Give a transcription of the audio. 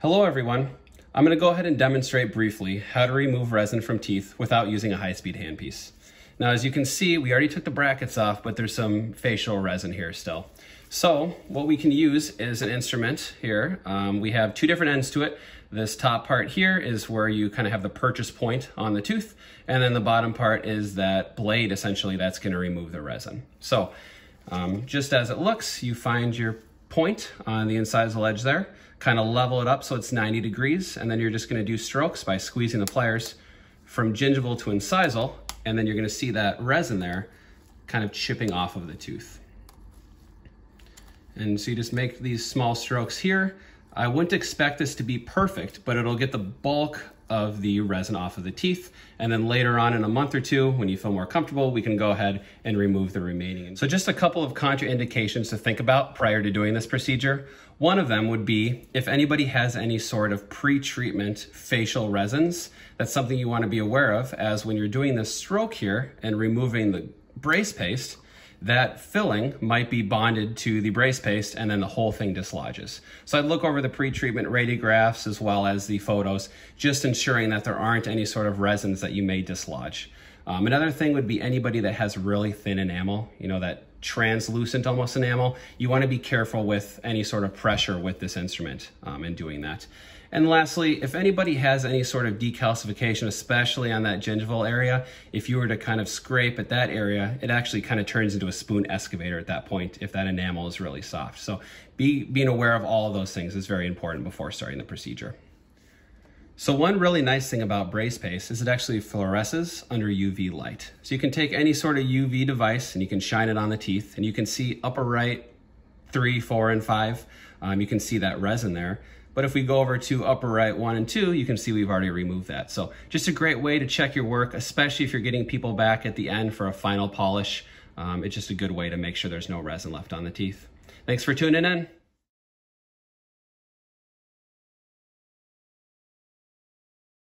Hello everyone. I'm going to go ahead and demonstrate briefly how to remove resin from teeth without using a high-speed handpiece. Now as you can see, we already took the brackets off, but there's some facial resin here still. So what we can use is an instrument here. Um, we have two different ends to it. This top part here is where you kind of have the purchase point on the tooth, and then the bottom part is that blade essentially that's going to remove the resin. So um, just as it looks, you find your point on the incisal the ledge there, kind of level it up so it's 90 degrees, and then you're just gonna do strokes by squeezing the pliers from gingival to incisal, and then you're gonna see that resin there kind of chipping off of the tooth. And so you just make these small strokes here. I wouldn't expect this to be perfect, but it'll get the bulk of the resin off of the teeth. And then later on in a month or two, when you feel more comfortable, we can go ahead and remove the remaining. So just a couple of contraindications to think about prior to doing this procedure. One of them would be if anybody has any sort of pre-treatment facial resins, that's something you wanna be aware of as when you're doing this stroke here and removing the BracePaste, that filling might be bonded to the BracePaste and then the whole thing dislodges. So I'd look over the pre-treatment radiographs as well as the photos, just ensuring that there aren't any sort of resins that you may dislodge. Um, another thing would be anybody that has really thin enamel, you know, that translucent almost enamel, you want to be careful with any sort of pressure with this instrument um, in doing that. And lastly, if anybody has any sort of decalcification, especially on that gingival area, if you were to kind of scrape at that area, it actually kind of turns into a spoon excavator at that point if that enamel is really soft. So be, being aware of all of those things is very important before starting the procedure. So one really nice thing about BracePaste is it actually fluoresces under UV light. So you can take any sort of UV device and you can shine it on the teeth and you can see upper right, three, four, and five. Um, you can see that resin there. But if we go over to upper right one and two, you can see we've already removed that. So just a great way to check your work, especially if you're getting people back at the end for a final polish. Um, it's just a good way to make sure there's no resin left on the teeth. Thanks for tuning in.